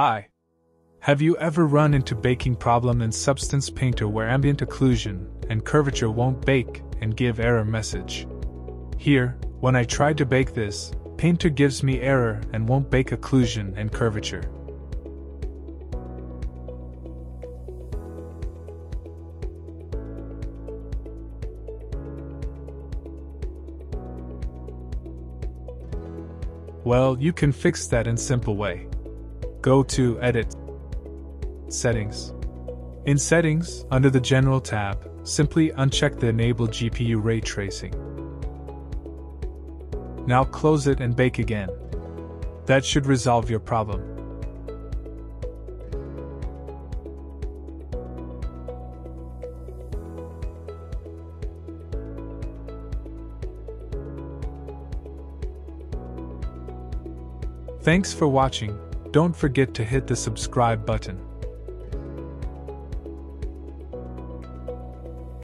Hi. Have you ever run into baking problem in Substance Painter where ambient occlusion and curvature won't bake and give error message? Here, when I try to bake this, Painter gives me error and won't bake occlusion and curvature. Well, you can fix that in simple way. Go to Edit Settings. In Settings, under the General tab, simply uncheck the Enable GPU Ray Tracing. Now close it and bake again. That should resolve your problem. Thanks for watching, don't forget to hit the subscribe button.